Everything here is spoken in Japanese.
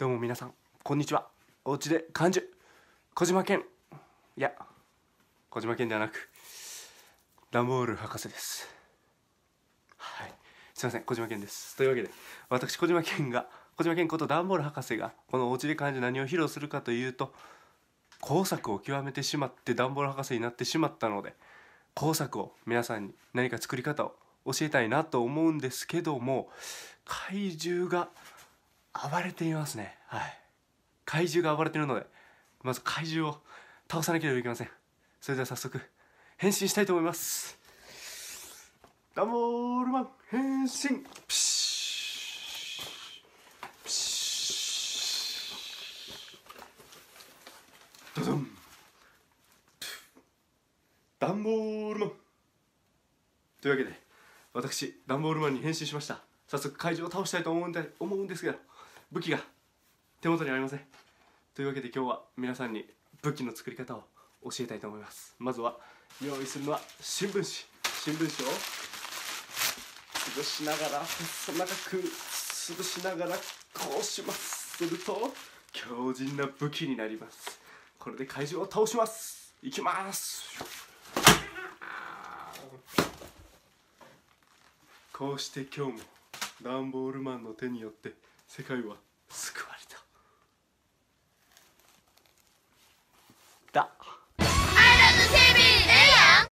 どうも皆さんこんにちは。お家で感じ小島健。いや小島健ではなくダンボール博士です。はい。すいません小島健です。というわけで私小島健が小島健ことダンボール博士がこのお家で感じ何を披露するかというと工作を極めてしまってダンボール博士になってしまったので工作を皆さんに何か作り方を教えたいなと思うんですけども怪獣が暴れていますね。はい。怪獣が暴れているのでまず怪獣を倒さなければいけません。それでは早速変身したいと思います。ダンボールマン変身。ピシッピシッドドン。ダンボールマン。というわけで私ダンボールマンに変身しました。早速怪獣を倒したいと思うんで思うんですが。武器が手元にありません。というわけで今日は皆さんに武器の作り方を教えたいと思います。まずは用意するのは新聞紙。新聞紙を潰しながら細長く潰しながらこうします。すると強靭な武器になります。これで怪獣を倒します。いきます。こうして今日もダンボールマンの手によって世界は救わ